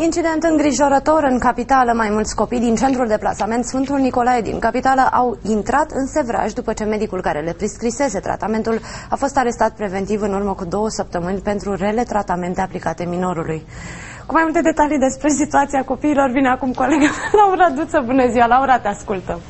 Incident îngrijorător în capitală. Mai mulți copii din centrul de plasament Sfântul Nicolae din capitală au intrat în sevraj după ce medicul care le prescrisese tratamentul a fost arestat preventiv în urmă cu două săptămâni pentru rele tratamente aplicate minorului. Cu mai multe detalii despre situația copiilor vine acum colega Laura Duță. Bună ziua, Laura, te ascultăm.